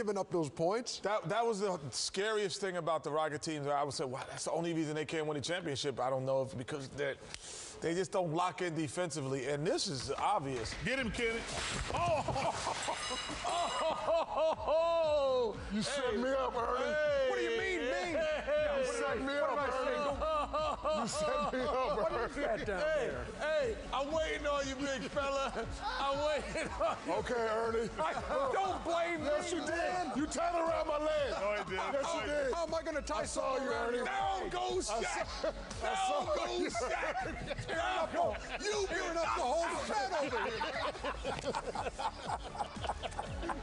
giving up those points. That, that was the scariest thing about the Rocket teams. I would say, wow, that's the only reason they can't win a championship. I don't know if because they they just don't lock in defensively, and this is obvious. Get him, Kenny. Oh! oh, You set me up, Ernie. Hey, What do you mean, me? You set me up, Ernie. You oh, set oh, me oh, up, What Ernie. is that down Hey, there? hey, I'm waiting on you, big fella. I'm waiting on you. Okay, Ernie. Don't blame Yes, me, you did. man. You tied around my leg. No, he didn't. Yes, you did. How am I going to tie I saw you, around Ernie. your Down leg? goes I Shaq. saw- I Down saw goes you. Shaq. Down. You Near did enough to not hold the fat over here.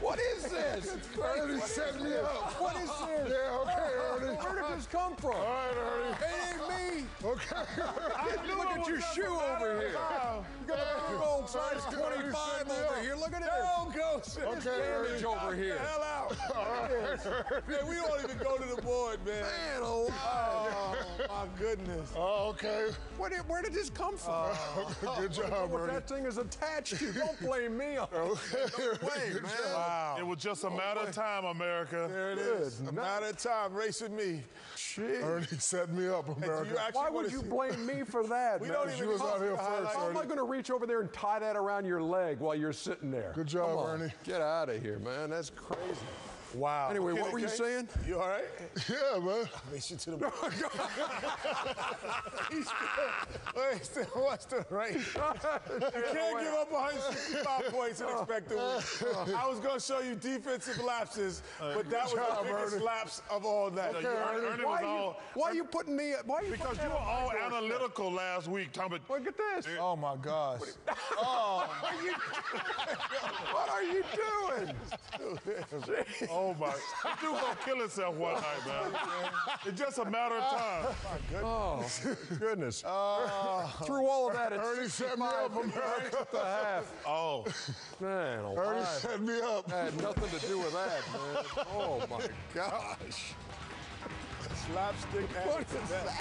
what is this? Ernie set me up. What is this? Yeah, okay, Ernie. Where did this come from? All right, Ernie. It ain't me. Okay. Look at your shoe over here. Size 25 over here. Look at this. Down goes Shaq. Okay, damage over here. the hell out. man, we don't even go to the board, man. Man alive. Oh, my goodness. Oh, okay. Where did, where did this come from? Oh, good job, what Ernie. that thing is attached to. Don't blame me. on Okay, Ernie. Wait, Good man. job. Wow. It was just a matter of time, America. There it is. A matter of time racing me. Jeez. Ernie set me up, America. actually Why would you blame me for that? We man? don't even You was out here first, about How am I going to reach over there and tie that around your leg while you're sitting there? Good job, Ernie. Get out of here, man. That's crazy. Wow. Anyway, Okay, what were you saying? You all right? Yeah, man. Race you to the board. He's still, wait, still wants to race. You can't give up 165 points and expect to win. I was going to show you defensive lapses, uh, but that was job, the biggest Ernie. lapse of all that. Okay, Ernie, Ernie Why was are you, why are you putting me? Why are you because you were all doorstep? analytical last week, talking about Look at this. Oh my gosh. Oh. what are you doing? Oh my! That dude gonna kill himself one night, man. It's just a matter of time. Oh, goodness. Oh. Uh, through all of that, it's Ernie set me up, 65 America. the half. Oh, Man, Ernie alive. set me up. had nothing to do with that, man. Oh, my gosh. Slapstick. What is that?